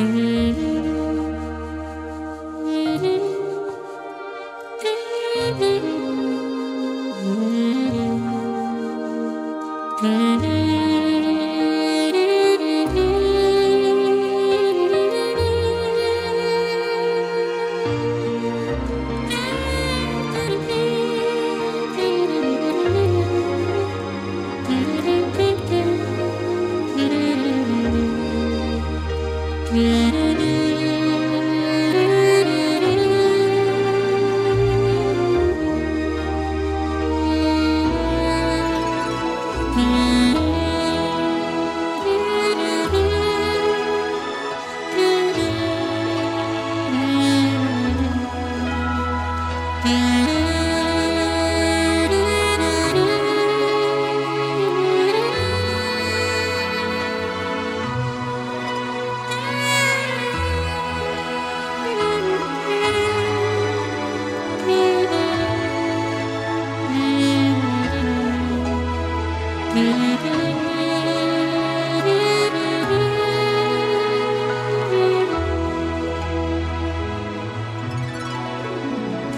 Mm-hmm. Mm-hmm.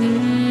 Mm-hmm.